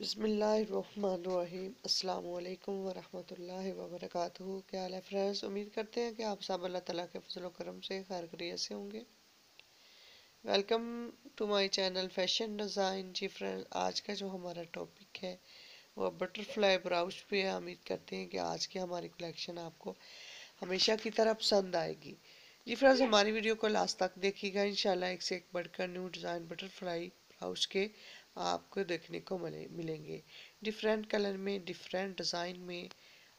बसमीम अल्लाम वरहमतुल्लाहि वबरकातुहू। क्या हाल है फ्रेंड्स? उम्मीद करते हैं कि आप सब अल्लाह ताला के फजल करम से खैर करियत से होंगे। Welcome to my channel fashion design. Ji friends आज का जो हमारा टॉपिक है, वो बटरफ्लाई ब्राउज पे है। उम्मीद करते हैं कि आज की हमारी कलेक्शन आपको हमेशा की तरह पसंद आएगी। जी फ्रेंड्स, हमारी वीडियो को लास्ट तक देखिएगा। इंशाल्लाह एक से एक बढ़कर न्यू डिज़ाइन बटरफ्लाई ब्लाउज के आपको देखने को मिले, मिलेंगे। डिफरेंट कलर में डिफरेंट डिज़ाइन में,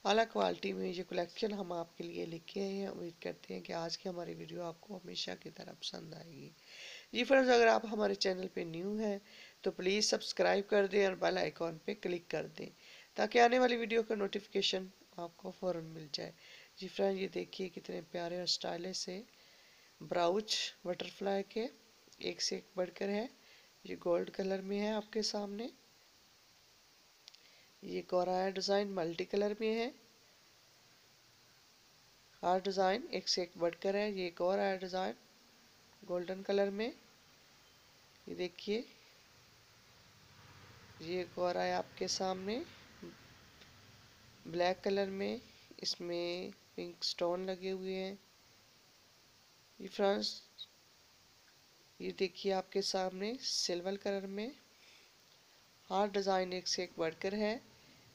अलग क्वालिटी में ये कलेक्शन हम आपके लिए लेके आए हैं। उम्मीद करते हैं कि आज की हमारी वीडियो आपको हमेशा की तरह पसंद आएगी। जी फ्रेंड्स अगर आप हमारे चैनल पे न्यू हैं तो प्लीज़ सब्सक्राइब कर दें और बेल आइकॉन पे क्लिक कर दें, ताकि आने वाली वीडियो का नोटिफिकेशन आपको फ़ौर मिल जाए। जी फ्रेंड ये देखिए कितने प्यारे और स्टाइलिश से ब्राउच बटरफ्लाई के एक से एक बढ़कर है। ये गोल्ड कलर में है आपके सामने। ये कोराया डिज़ाइन मल्टी कलर में है। हर डिज़ाइन एक से एक बढ़कर है। ये एक और आया डिज़ाइन गोल्डन कलर में। ये देखिए। ये एक और आया आपके सामने। ब्लैक कलर में। इसमें पिंक स्टोन लगे हुए हैं। ये फ्रेंड्स ये देखिए आपके सामने, सिल्वर कलर में। हर डिज़ाइन एक से एक बढ़कर है।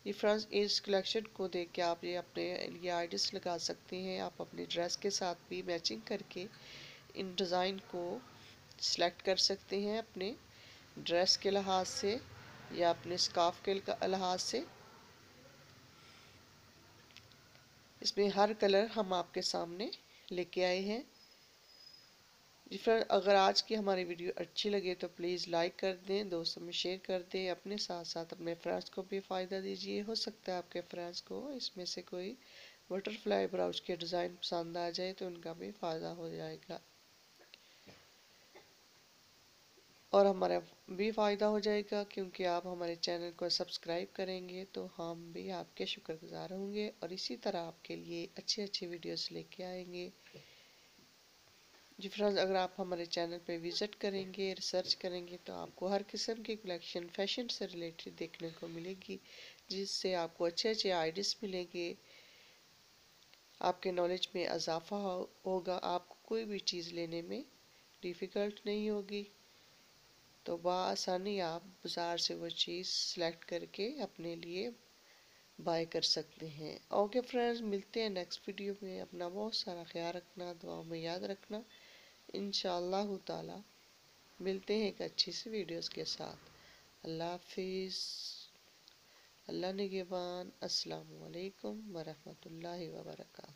ये फ्रेंड्स इस कलेक्शन को देख के आप ये अपने लिए आइडिस लगा सकते हैं। आप अपने ड्रेस के साथ भी मैचिंग करके इन डिज़ाइन को सिलेक्ट कर सकते हैं अपने ड्रेस के लिहाज से या अपने स्काफ के लिहाज से। इसमें हर कलर हम आपके सामने लेके आए हैं। जी फ्रेंड अगर आज की हमारी वीडियो अच्छी लगे तो प्लीज़ लाइक कर दें, दोस्तों में शेयर कर दें, अपने साथ साथ अपने फ्रेंड्स को भी फ़ायदा दीजिए। हो सकता है आपके फ्रेंड्स को इसमें से कोई बटरफ्लाई ब्राउज के डिज़ाइन पसंद आ जाए तो उनका भी फ़ायदा हो जाएगा। और हमारा भी फ़ायदा हो जाएगा क्योंकि आप हमारे चैनल को सब्सक्राइब करेंगे तो हम भी आपके शुक्रगुजार होंगे और इसी तरह आपके लिए अच्छी अच्छी वीडियोस लेके आएँगे। जी फ्रेंड्स अगर आप हमारे चैनल पे विज़िट करेंगे रिसर्च करेंगे तो आपको हर किस्म की कलेक्शन फ़ैशन से रिलेटेड देखने को मिलेगी, जिससे आपको अच्छे अच्छे आइडियाज़ मिलेंगे। आपके नॉलेज में इजाफा होगा। आपको कोई भी चीज़ लेने में डिफ़िकल्ट नहीं होगी। तो बसानी आप बाज़ार से वो चीज़ सेलेक्ट करके अपने लिए बाय कर सकते हैं। ओके फ्रेंड्स, मिलते हैं नेक्स्ट वीडियो में। अपना बहुत सारा ख्याल रखना दुआ में याद रखना। इन ताला, मिलते हैं एक अच्छी सी वीडियोस के साथ। अल्लाह हाफिज़। अल्लाह निगेबान। असलकम वरहमल वबरकातुहू।